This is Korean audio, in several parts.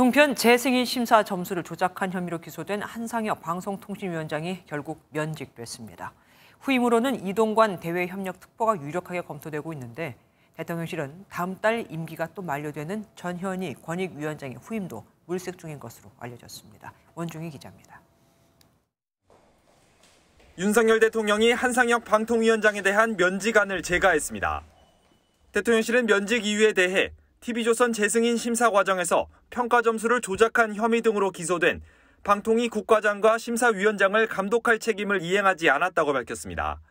종편 재승인 심사 점수를 조작한 혐의로 기소된 한상혁 방송통신위원장이 결국 면직됐습니다. 후임으로는 이동관 대외협력특보가 유력하게 검토되고 있는데 대통령실은 다음 달 임기가 또 만료되는 전현희 권익위원장의 후임도 물색 중인 것으로 알려졌습니다. 원중희 기자입니다. 윤석열 대통령이 한상혁 방통위원장에 대한 면직안을 제거했습니다. 대통령실은 면직 이유에 대해 TV조선 재승인 심사 과정에서 평가 점수를 조작한 혐의 등으로 기소된 방통위 국과장과 심사위원장을 감독할 책임을 이행하지 않았다고 밝혔습니다.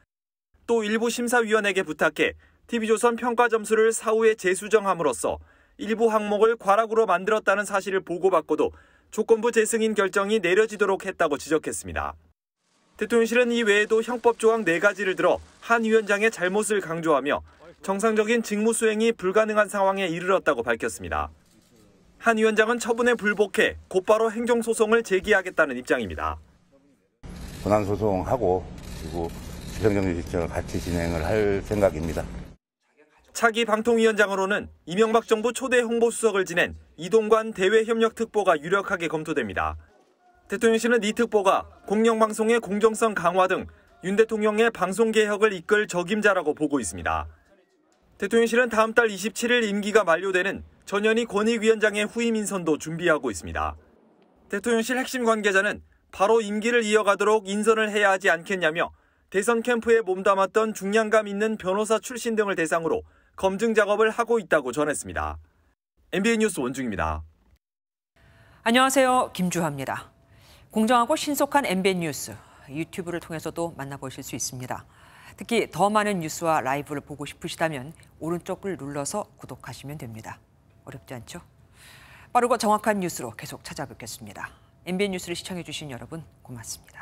또 일부 심사위원에게 부탁해 TV조선 평가 점수를 사후에 재수정함으로써 일부 항목을 과락으로 만들었다는 사실을 보고받고도 조건부 재승인 결정이 내려지도록 했다고 지적했습니다. 대통령실은 이 외에도 형법 조항 4가지를 들어 한 위원장의 잘못을 강조하며 정상적인 직무 수행이 불가능한 상황에 이르렀다고 밝혔습니다. 한 위원장은 처분에 불복해 곧바로 행정소송을 제기하겠다는 입장입니다. 권한소송하고 그리고 행정정지 실정을 같이 진행을 할 생각입니다. 차기 방통위원장으로는 이명박 정부 초대 홍보수석을 지낸 이동관 대외협력특보가 유력하게 검토됩니다. 대통령실은 이 특보가 공영방송의 공정성 강화 등 윤 대통령의 방송개혁을 이끌 적임자라고 보고 있습니다. 대통령실은 다음 달 27일 임기가 만료되는 전현희 권익위원장의 후임 인선도 준비하고 있습니다. 대통령실 핵심 관계자는 바로 임기를 이어가도록 인선을 해야 하지 않겠냐며 대선 캠프에 몸담았던 중량감 있는 변호사 출신 등을 대상으로 검증 작업을 하고 있다고 전했습니다. MBN 뉴스 원중입니다. 안녕하세요. 김주하입니다. 공정하고 신속한 MBN 뉴스 유튜브를 통해서도 만나보실 수 있습니다. 특히 더 많은 뉴스와 라이브를 보고 싶으시다면 오른쪽을 눌러서 구독하시면 됩니다. 어렵지 않죠? 빠르고 정확한 뉴스로 계속 찾아뵙겠습니다. MBN 뉴스를 시청해주신 여러분 고맙습니다.